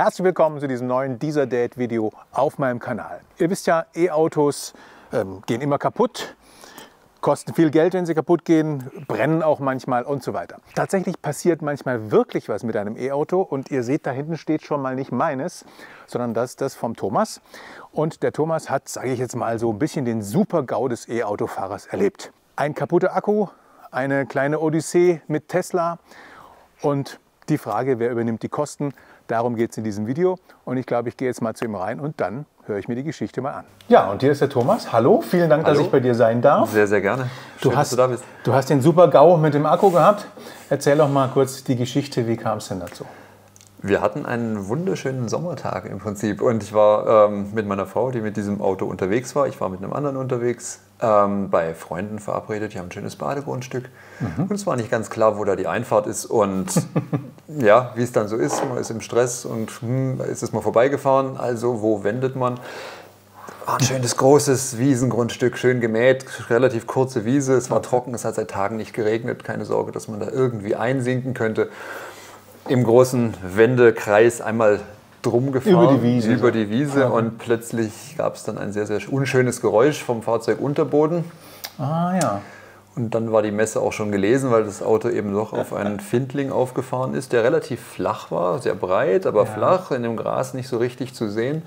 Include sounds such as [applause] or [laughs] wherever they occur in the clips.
Herzlich willkommen zu diesem neuen Dieser Date Video auf meinem Kanal. Ihr wisst ja, E-Autos ähm, gehen immer kaputt, kosten viel Geld, wenn sie kaputt gehen, brennen auch manchmal und so weiter. Tatsächlich passiert manchmal wirklich was mit einem E-Auto und ihr seht, da hinten steht schon mal nicht meines, sondern das das vom Thomas. Und der Thomas hat, sage ich jetzt mal, so ein bisschen den Super-GAU des E-Autofahrers erlebt. Ein kaputter Akku, eine kleine Odyssee mit Tesla und die Frage, wer übernimmt die Kosten, darum geht es in diesem Video. Und ich glaube, ich gehe jetzt mal zu ihm rein und dann höre ich mir die Geschichte mal an. Ja, und hier ist der Thomas. Hallo, vielen Dank, Hallo. dass ich bei dir sein darf. Sehr, sehr gerne. Du Schön, hast, dass du da bist. du hast den super GAU mit dem Akku gehabt. Erzähl doch mal kurz die Geschichte, wie kam es denn dazu? Wir hatten einen wunderschönen Sommertag im Prinzip und ich war ähm, mit meiner Frau, die mit diesem Auto unterwegs war. Ich war mit einem anderen unterwegs, ähm, bei Freunden verabredet. Die haben ein schönes Badegrundstück und es war nicht ganz klar, wo da die Einfahrt ist und [laughs] ja, wie es dann so ist, man ist im Stress und hm, ist es mal vorbeigefahren. Also wo wendet man? War ein schönes großes Wiesengrundstück, schön gemäht, relativ kurze Wiese. Es war trocken, es hat seit Tagen nicht geregnet. Keine Sorge, dass man da irgendwie einsinken könnte. Im großen Wendekreis einmal drum gefahren. Über die Wiese. Über die Wiese Okay. und plötzlich gab es dann ein sehr, sehr unschönes Geräusch vom Fahrzeugunterboden. Ah ja. Und dann war die Messe auch schon gelesen, weil das Auto eben doch auf einen [laughs] Findling aufgefahren ist, der relativ flach war, sehr breit, aber flach, in dem Gras nicht so richtig zu sehen.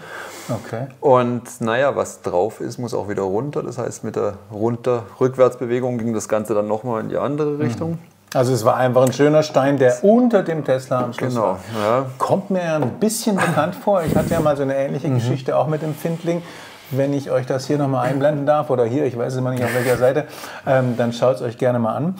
Okay. Und naja, was drauf ist, muss auch wieder runter. Das heißt, mit der runter-Rückwärtsbewegung ging das Ganze dann nochmal in die andere Richtung. Also es war einfach ein schöner Stein, der unter dem Tesla am Schluss Genau, war. ja. Kommt mir ja ein bisschen bekannt vor. Ich hatte ja mal so eine ähnliche Mhm. Geschichte auch mit dem Findling. Wenn ich euch das hier nochmal einblenden darf oder hier, ich weiß es immer nicht auf welcher Seite, ähm, dann schaut es euch gerne mal an.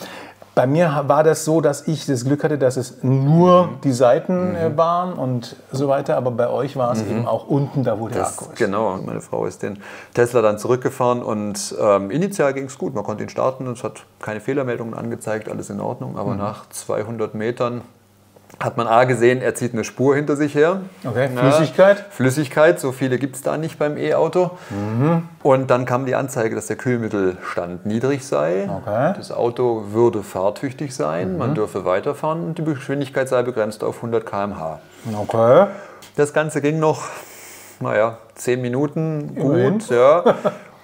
Bei mir war das so, dass ich das Glück hatte, dass es nur die Seiten Mhm. äh, waren und so weiter. Aber bei euch war es eben auch unten, da wo der Das, Akku ist. genau, und meine Frau ist den Tesla dann zurückgefahren und ähm, initial ging es gut. Man konnte ihn starten, es hat keine Fehlermeldungen angezeigt, alles in Ordnung. Mhm. Aber nach 200 Metern hat man A gesehen, er zieht eine Spur hinter sich her. Okay, Flüssigkeit? Flüssigkeit, so viele gibt es da nicht beim E-Auto. Mhm. Und dann kam die Anzeige, dass der Kühlmittelstand niedrig sei. Okay. Mhm. Das Auto würde fahrtüchtig sein, man dürfe weiterfahren und die Geschwindigkeit sei begrenzt auf 100 km/h. Okay. Das Ganze ging noch, naja, zehn Minuten Immerhin. gut, ja. [laughs]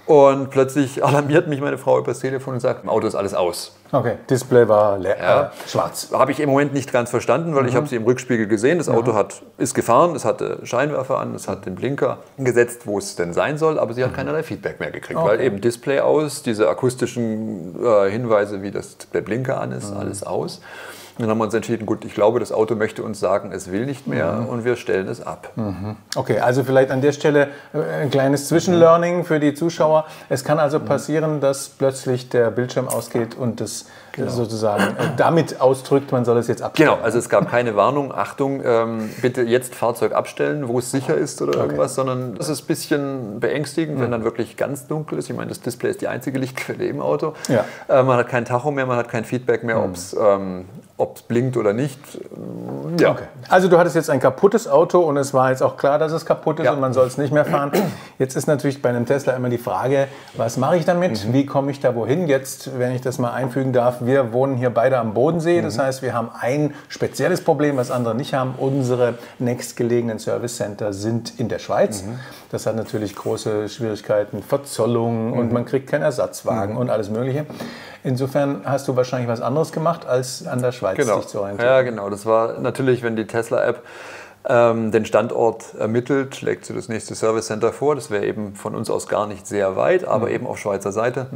Und plötzlich alarmiert mich meine Frau übers Telefon und sagt, im Auto ist alles aus. Okay, Display war leer, Ja. äh, schwarz. Habe ich im Moment nicht ganz verstanden, weil ich habe sie im Rückspiegel gesehen. Das Auto hat, ist gefahren, es hatte Scheinwerfer an, es hat den Blinker gesetzt, wo es denn sein soll, aber sie hat keinerlei Feedback mehr gekriegt, weil Okay. eben Display aus, diese akustischen äh, Hinweise, wie das, der Blinker an ist, alles aus. Und dann haben wir uns entschieden, gut, ich glaube, das Auto möchte uns sagen, es will nicht mehr und wir stellen es ab. Okay, also vielleicht an der Stelle äh, ein kleines Zwischenlearning für die Zuschauer. Es kann also passieren, dass plötzlich der Bildschirm ausgeht und das äh, sozusagen äh, damit ausdrückt, man soll es jetzt abstellen. Genau, also es gab keine Warnung, Achtung, ähm, bitte jetzt Fahrzeug abstellen, wo es sicher ist oder irgendwas, sondern das ist ein bisschen beängstigend, wenn dann wirklich ganz dunkel ist. Ich meine, das Display ist die einzige Lichtquelle im Auto. Ja. Äh, man hat kein Tacho mehr, man hat kein Feedback mehr, ob es ähm, ob's blinkt oder nicht. Ja. Okay. Also du hattest jetzt ein kaputtes Auto und es war jetzt auch klar, dass es kaputt ist Ja. und man soll es nicht mehr fahren. Jetzt ist natürlich bei einem Tesla immer die Frage, was mache ich damit? Mhm. Wie komme ich da wohin? Jetzt, wenn ich das mal einfügen darf, wir wohnen hier beide am Bodensee. Das Mhm. heißt, wir haben ein spezielles Problem, was andere nicht haben. Unsere nächstgelegenen Service Center sind in der Schweiz. Mhm. Das hat natürlich große Schwierigkeiten, Verzollung Mhm. und man kriegt keinen Ersatzwagen und alles Mögliche. Insofern hast du wahrscheinlich was anderes gemacht, als an der Schweiz Genau. dich zu orientieren. Ja, genau. Das war natürlich, wenn die Tesla-App ähm, den Standort ermittelt, schlägt sie das nächste Service Center vor. Das wäre eben von uns aus gar nicht sehr weit, aber Mhm. eben auf Schweizer Seite.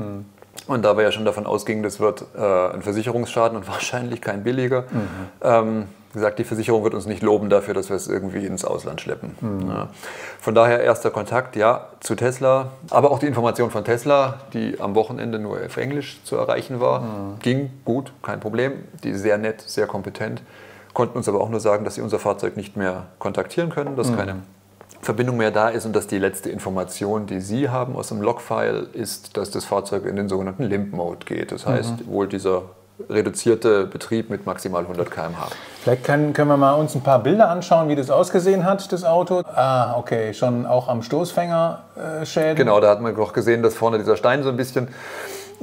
Und da wir ja schon davon ausgingen, das wird äh, ein Versicherungsschaden und [laughs] wahrscheinlich kein billiger, Mhm. ähm, gesagt, die Versicherung wird uns nicht loben dafür, dass wir es irgendwie ins Ausland schleppen. Mhm. Ja. Von daher erster Kontakt, ja, zu Tesla, aber auch die Information von Tesla, die am Wochenende nur auf Englisch zu erreichen war, Mhm. ging gut, kein Problem. Die sehr nett, sehr kompetent, konnten uns aber auch nur sagen, dass sie unser Fahrzeug nicht mehr kontaktieren können, dass keine Verbindung mehr da ist und dass die letzte Information, die Sie haben aus dem Logfile, ist, dass das Fahrzeug in den sogenannten Limp-Mode geht. Das heißt, wohl dieser reduzierte Betrieb mit maximal 100 km/h. Vielleicht können, können wir mal uns ein paar Bilder anschauen, wie das ausgesehen hat, das Auto. Ah, okay, schon auch am Stoßfänger äh, Schäden. Genau, da hat man auch gesehen, dass vorne dieser Stein so ein bisschen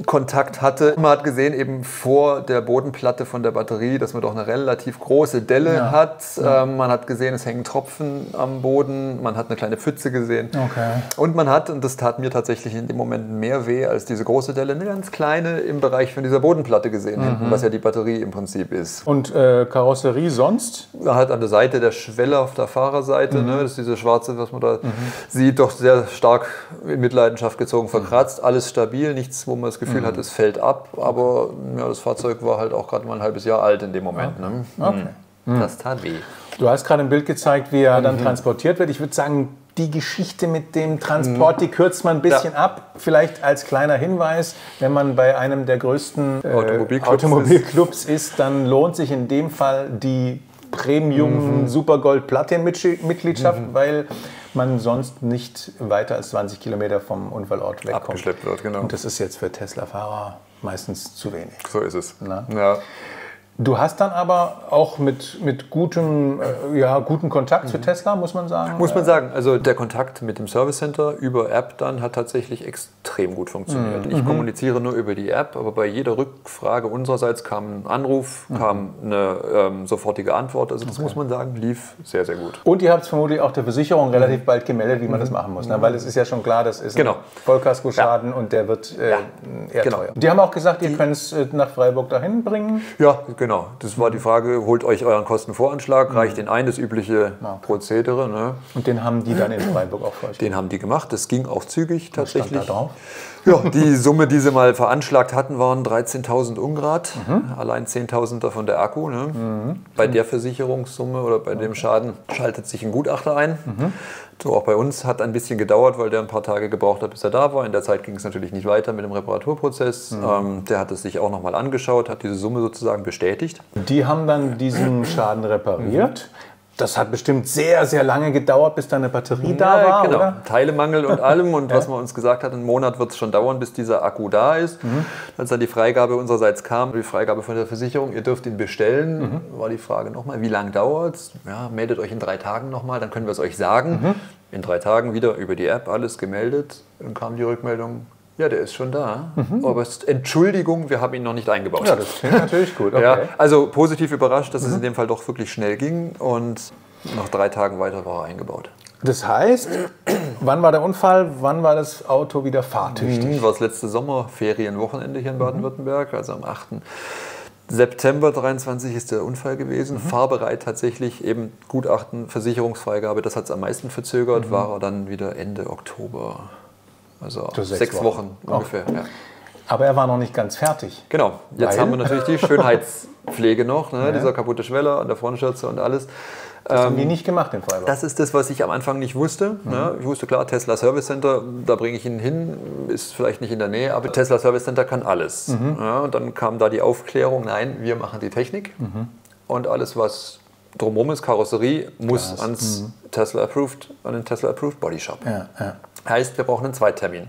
Kontakt hatte. Man hat gesehen, eben vor der Bodenplatte von der Batterie, dass man doch eine relativ große Delle Ja. hat. Ähm, man hat gesehen, es hängen Tropfen am Boden. Man hat eine kleine Pfütze gesehen. Okay. Und man hat, und das tat mir tatsächlich in dem Moment mehr weh als diese große Delle, eine ganz kleine im Bereich von dieser Bodenplatte gesehen, Mhm. hinten, was ja die Batterie im Prinzip ist. Und äh, Karosserie sonst? Man hat an der Seite der Schwelle auf der Fahrerseite, Mhm. ne, das ist diese schwarze, was man da sieht, doch sehr stark in Mitleidenschaft gezogen, verkratzt. Alles stabil, nichts, wo man das Gefühl Mhm. hat, es fällt ab. Aber ja, das Fahrzeug war halt auch gerade mal ein halbes Jahr alt in dem Moment. Ne? Okay. Mhm. Das tat weh. Du hast gerade ein Bild gezeigt, wie er dann transportiert wird. Ich würde sagen, die Geschichte mit dem Transport, die kürzt man ein bisschen ab. Vielleicht als kleiner Hinweis, wenn man bei einem der größten äh, Automobilclubs Automobilclubs ist, dann lohnt sich in dem Fall die Premium Supergold Platin Mitgliedschaft, weil man sonst nicht weiter als 20 Kilometer vom Unfallort wegkommt. Abgeschleppt wird, genau. Und das ist jetzt für Tesla-Fahrer meistens zu wenig. So ist es. Na? Ja. Du hast dann aber auch mit, mit gutem, äh, ja, guten Kontakt zu Tesla, muss man sagen. Muss man sagen, also der Kontakt mit dem Service Center über App dann hat tatsächlich extrem gut funktioniert. Ich kommuniziere nur über die App, aber bei jeder Rückfrage unsererseits kam ein Anruf, kam eine ähm, sofortige Antwort. Also das muss man sagen, lief sehr, sehr gut. Und ihr habt es vermutlich auch der Versicherung relativ bald gemeldet, wie man das machen muss. Ne? Weil es ist ja schon klar, das ist Genau. ein Vollkaskoschaden und der wird äh, eher genau. teuer. Die haben auch gesagt, ihr könnt es äh, nach Freiburg dahin bringen. Ja, genau. Das war die Frage, holt euch euren Kostenvoranschlag, reicht den ein, das übliche Prozedere. Ne? Und den haben die dann in Freiburg auch euch. Den haben die gemacht, das ging auch zügig stand tatsächlich. da drauf? Ja, die Summe, die sie mal veranschlagt hatten, waren 13.000 Ungrad. Allein 10.000 davon der Akku. Ne? Bei der Versicherungssumme oder bei dem Schaden schaltet sich ein Gutachter ein. So auch bei uns hat ein bisschen gedauert, weil der ein paar Tage gebraucht hat, bis er da war. In der Zeit ging es natürlich nicht weiter mit dem Reparaturprozess. Ähm, der hat es sich auch nochmal angeschaut, hat diese Summe sozusagen bestätigt. Die haben dann diesen Schaden repariert. Das hat bestimmt sehr, sehr lange gedauert, bis da eine Batterie da Ja, war, genau. oder? Teilemangel und allem. Und [laughs] was man uns gesagt hat, einen Monat wird es schon dauern, bis dieser Akku da ist. Mhm. Als dann die Freigabe unsererseits kam, die Freigabe von der Versicherung, ihr dürft ihn bestellen, Mhm. war die Frage nochmal, wie lange dauert es? Ja, meldet euch in drei Tagen nochmal, dann können wir es euch sagen. Mhm. In drei Tagen wieder über die App alles gemeldet. Dann kam die Rückmeldung, ja, der ist schon da. Aber es ist Entschuldigung, wir haben ihn noch nicht eingebaut. Mhm. Ja, das klingt natürlich gut. [laughs] Okay. Ja, also positiv überrascht, dass es in dem Fall doch wirklich schnell ging und nach drei Tagen weiter war er eingebaut. Das heißt, wann war der Unfall? Wann war das Auto wieder fahrtüchtig? Mhm, war das letzte Sommerferienwochenende hier in Baden-Württemberg, also am 8. September 23 ist der Unfall gewesen. Fahrbereit tatsächlich, eben Gutachten, Versicherungsfreigabe, das hat es am meisten verzögert, war er dann wieder Ende Oktober. Also So sechs sechs, Wochen. Wochen, ungefähr. Ja. Aber er war noch nicht ganz fertig. Genau, jetzt Weil? haben wir natürlich die [laughs] Schönheitspflege noch, ne? dieser kaputte Schweller an der Frontschürze und alles. Das haben die nicht gemacht in Freiburg. Das ist das, was ich am Anfang nicht wusste. Ne? Ich wusste klar, Tesla Service Center, da bringe ich ihn hin, ist vielleicht nicht in der Nähe, aber Tesla Service Center kann alles. Ja, und dann kam da die Aufklärung, nein, wir machen die Technik und alles, was drumherum ist, Karosserie, muss ans Tesla Approved, an den Tesla Approved Body Shop. ja, ja. Heißt, wir brauchen einen Zweittermin,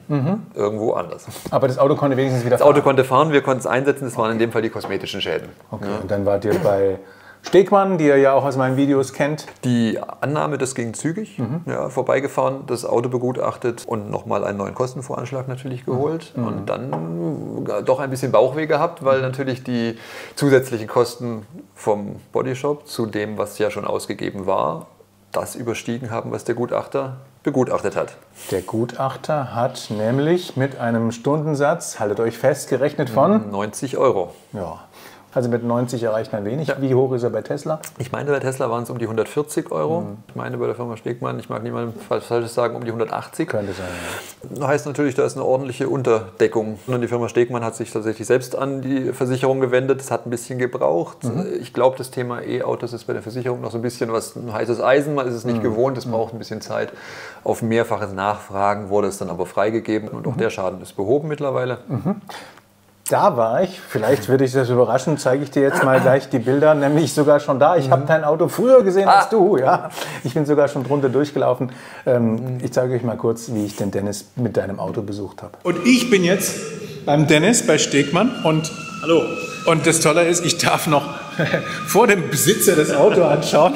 irgendwo anders. Aber das Auto konnte wenigstens wieder Das Auto konnte fahren, wir konnten es einsetzen, das waren in dem Fall die kosmetischen Schäden. Okay. Und dann wart ihr bei Stegmann, die ihr ja auch aus meinen Videos kennt. Die Annahme, das ging zügig, ja, vorbeigefahren, das Auto begutachtet und nochmal einen neuen Kostenvoranschlag natürlich geholt und dann äh, doch ein bisschen Bauchweh gehabt, weil natürlich die zusätzlichen Kosten vom Bodyshop zu dem, was ja schon ausgegeben war, das überstiegen haben, was der Gutachter begutachtet hat. Der Gutachter hat nämlich mit einem Stundensatz, haltet euch fest, gerechnet von, 90 Euro. ja, also mit 90 erreicht man wenig. Wie hoch ist er bei Tesla? Ich meine, bei Tesla waren es um die 140 Euro. Ich meine, bei der Firma Stegmann, ich mag niemandem Falsches sagen, um die 180. Könnte sein. Ja. Das heißt natürlich, da ist eine ordentliche Unterdeckung. Und die Firma Stegmann hat sich tatsächlich selbst an die Versicherung gewendet. Das hat ein bisschen gebraucht. Ich glaube, das Thema E-Autos ist bei der Versicherung noch so ein bisschen was ein heißes Eisen. Man ist es nicht gewohnt, es braucht ein bisschen Zeit. Auf mehrfaches Nachfragen wurde es dann aber freigegeben und auch der Schaden ist behoben mittlerweile. Da war ich, vielleicht würde ich das überraschen, zeige ich dir jetzt mal gleich die Bilder, nämlich sogar schon da. Ich habe dein Auto früher gesehen als du, ja. Ich bin sogar schon drunter durchgelaufen. Ähm, ich zeige euch mal kurz, wie ich den Dennis mit deinem Auto besucht habe. Und ich bin jetzt beim Dennis bei Stegmann und hallo, Und das Tolle ist, ich darf noch [laughs] vor dem Besitzer das Auto anschauen.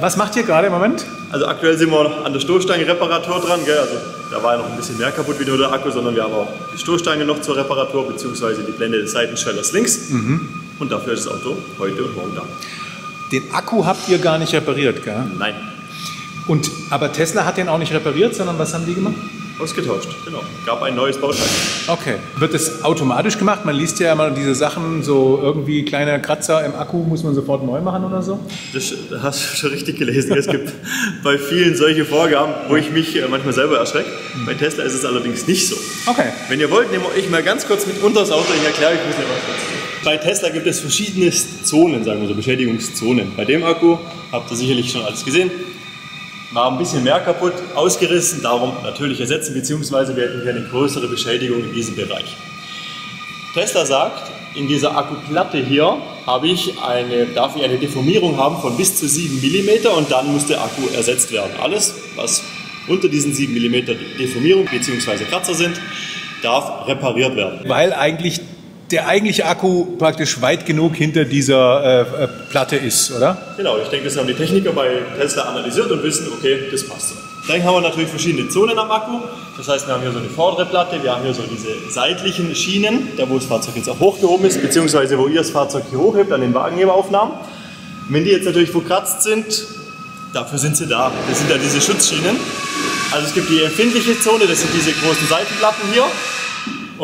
Was macht ihr gerade im Moment? Also aktuell sind wir noch an der Stoßstangenreparatur dran. Gell? Also da war ja noch ein bisschen mehr kaputt wie nur der Akku, sondern wir haben auch die Stoßstange noch zur Reparatur, beziehungsweise die Blende des Seitenstellers links. Mhm. Und dafür ist das Auto heute und morgen da. Den Akku habt ihr gar nicht repariert, gell? Nein. Und, aber Tesla hat den auch nicht repariert, sondern was haben die gemacht? Ausgetauscht, genau. Gab ein neues Bauteil. Okay. Wird das automatisch gemacht? Man liest ja immer diese Sachen, so irgendwie kleine Kratzer im Akku muss man sofort neu machen oder so? Das hast du schon richtig gelesen. Es gibt [laughs] bei vielen solche Vorgaben, wo ich mich äh, manchmal selber erschrecke. Bei Tesla ist es allerdings nicht so. Okay. Wenn ihr wollt, nehme ich mal ganz kurz mit unter das Auto. Ich erkläre euch ein bisschen was. Bei Tesla gibt es verschiedene Zonen, sagen wir so, Beschädigungszonen. Bei dem Akku habt ihr sicherlich schon alles gesehen war ein bisschen mehr kaputt, ausgerissen, darum natürlich ersetzen, beziehungsweise wir hätten hier eine größere Beschädigung in diesem Bereich. Tesla sagt, in dieser Akkuplatte hier habe ich eine, darf ich eine Deformierung haben von bis zu 7 mm und dann muss der Akku ersetzt werden. Alles, was unter diesen 7 mm Deformierung bzw. Kratzer sind, darf repariert werden. Weil eigentlich der eigentliche Akku praktisch weit genug hinter dieser äh, äh, Platte ist, oder? Genau, ich denke, das haben die Techniker bei Tesla analysiert und wissen, okay, das passt so. Dann haben wir natürlich verschiedene Zonen am Akku. Das heißt, wir haben hier so eine vordere Platte, wir haben hier so diese seitlichen Schienen, da wo das Fahrzeug jetzt auch hochgehoben ist, beziehungsweise wo ihr das Fahrzeug hier hochhebt an den Wagenheberaufnahmen. Wenn die jetzt natürlich verkratzt sind, dafür sind sie da. Das sind ja diese Schutzschienen. Also es gibt die empfindliche Zone, das sind diese großen Seitenplatten hier.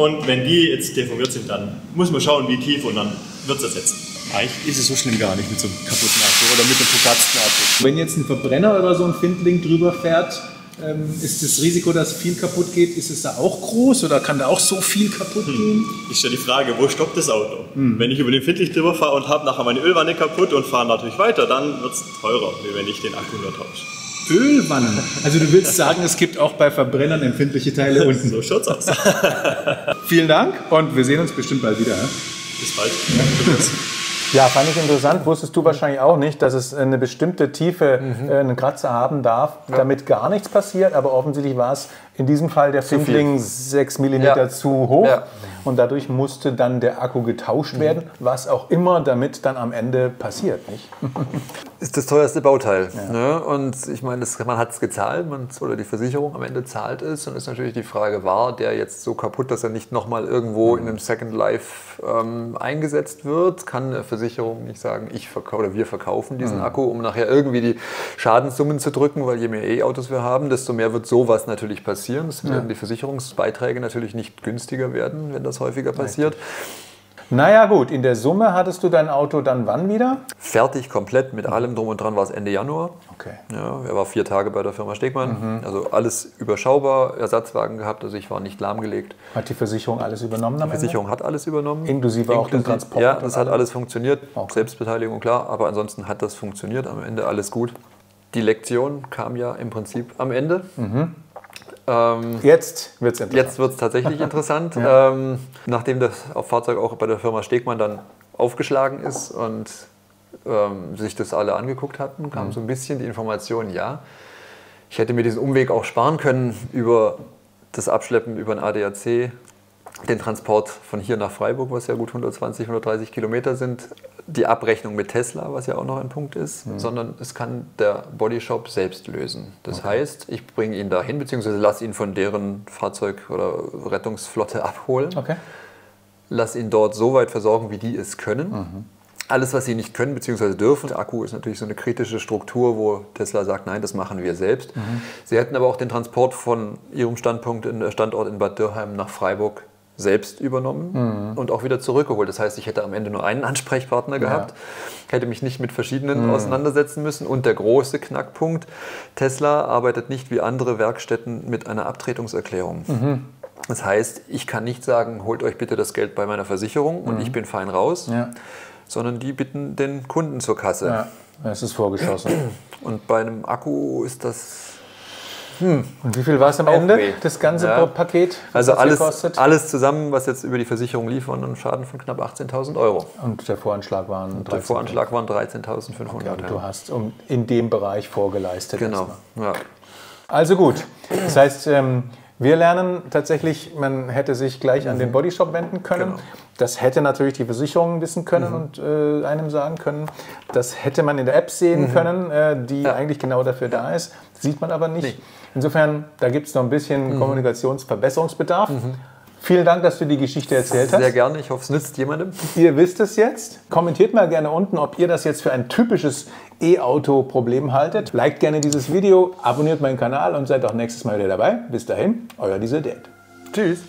Und wenn die jetzt deformiert sind, dann muss man schauen, wie tief und dann wird es ersetzt. Eigentlich ist es so schlimm gar nicht mit so einem kaputten Akku oder mit einem verkratzten Akku. Wenn jetzt ein Verbrenner oder so ein Findling drüber fährt, ähm, ist das Risiko, dass viel kaputt geht, ist es da auch groß oder kann da auch so viel kaputt hm. gehen? Ist ja die Frage, wo stoppt das Auto? Hm. Wenn ich über den Findling drüber fahre und habe nachher meine Ölwanne kaputt und fahre natürlich weiter, dann wird es teurer, wie wenn ich den Akku nur tausche. Ölwannen. Also du willst sagen, es gibt auch bei Verbrennern empfindliche Teile [laughs] unten. So schaut's aus. [laughs] Vielen Dank und wir sehen uns bestimmt bald wieder. Bis bald. Ja, fand ich interessant. Wusstest du wahrscheinlich auch nicht, dass es eine bestimmte Tiefe mhm. äh, einen Kratzer haben darf, ja. damit gar nichts passiert. Aber offensichtlich war es in diesem Fall der Findling 6 mm ja. zu hoch. Ja. Und dadurch musste dann der Akku getauscht mhm. werden, was auch immer damit dann am Ende passiert. Nicht? [laughs] Ist das teuerste Bauteil. Ne? Und ich meine, das, man hat es gezahlt, man, oder die Versicherung am Ende zahlt es. Und ist natürlich die Frage, war der jetzt so kaputt, dass er nicht nochmal irgendwo mhm. in einem Second Life ähm, eingesetzt wird? Kann eine Versicherung nicht sagen, ich oder wir verkaufen diesen mhm. Akku, um nachher irgendwie die Schadenssummen zu drücken, weil je mehr E-Autos wir haben, desto mehr wird sowas natürlich passieren. Es werden ja. die Versicherungsbeiträge natürlich nicht günstiger werden, wenn das häufiger passiert. Richtig. Naja gut, in der Summe hattest du dein Auto dann wann wieder? Fertig, komplett, mit allem drum und dran war es Ende Januar. Okay. Ja, er war vier Tage bei der Firma Stegmann. Mhm. Also alles überschaubar, Ersatzwagen gehabt, also ich war nicht lahmgelegt. Hat die Versicherung alles übernommen Die Versicherung hat alles übernommen. Inklusive, Inklusive auch den Transport? Ja, das hat alles funktioniert. Okay. Selbstbeteiligung, klar, aber ansonsten hat das funktioniert. Am Ende alles gut. Die Lektion kam ja im Prinzip am Ende. Mhm. Ähm, jetzt wird es interessant. Jetzt wird es tatsächlich interessant. [laughs] ja. ähm, nachdem das Fahrzeug auch bei der Firma Stegmann dann aufgeschlagen ist und ähm, sich das alle angeguckt hatten, kam mhm. so ein bisschen die Information, ja, ich hätte mir diesen Umweg auch sparen können über das Abschleppen über ein ADAC den Transport von hier nach Freiburg, was ja gut 120, 130 Kilometer sind, die Abrechnung mit Tesla, was ja auch noch ein Punkt ist, mhm. sondern es kann der Bodyshop selbst lösen. Das okay. heißt, ich bringe ihn dahin, beziehungsweise lasse ihn von deren Fahrzeug- oder Rettungsflotte [laughs] abholen, okay. lasse ihn dort so weit versorgen, wie die es können. Mhm. Alles, was sie nicht können bzw. dürfen. Der Akku ist natürlich so eine kritische Struktur, wo Tesla sagt, nein, das machen wir selbst. Mhm. Sie hätten aber auch den Transport von ihrem Standpunkt in, Standort in Bad Dürrheim nach Freiburg selbst übernommen mhm. und auch wieder zurückgeholt. Das heißt, ich hätte am Ende nur einen Ansprechpartner gehabt, ja. hätte mich nicht mit verschiedenen mhm. auseinandersetzen müssen. Und der große Knackpunkt, Tesla arbeitet nicht wie andere Werkstätten mit einer Abtretungserklärung. Mhm. Das heißt, ich kann nicht sagen, holt euch bitte das Geld bei meiner Versicherung und mhm. ich bin fein raus, ja. sondern die bitten den Kunden zur Kasse. Ja, es ist vorgeschossen. Und bei einem Akku ist das hm. Und wie viel war es am Ende, weh. das ganze ja. Paket? Also alles, alles zusammen, was jetzt über die Versicherung lief, waren einen Schaden von knapp 18.000 Euro. Und der Voranschlag waren 13, Der Voranschlag waren 13.500 okay, Euro. Du hast in dem Bereich vorgeleistet. Genau, ja. Also gut, das heißt, ähm, Wir lernen tatsächlich, man hätte sich gleich an den Bodyshop wenden können. Genau. Das hätte natürlich die Versicherung wissen können und äh, einem sagen können. Das hätte man in der App sehen können, äh, die Ja. eigentlich genau dafür da ist. Sieht man aber nicht. Insofern, da gibt es noch ein bisschen Kommunikationsverbesserungsbedarf. Vielen Dank, dass du die Geschichte erzählt hast. Sehr gerne. Ich hoffe, es nützt jemandem. Ihr wisst es jetzt. Kommentiert mal gerne unten, ob ihr das jetzt für ein typisches E-Auto-Problem haltet. Liked gerne dieses Video, abonniert meinen Kanal und seid auch nächstes Mal wieder dabei. Bis dahin, euer Lisa Date. Tschüss.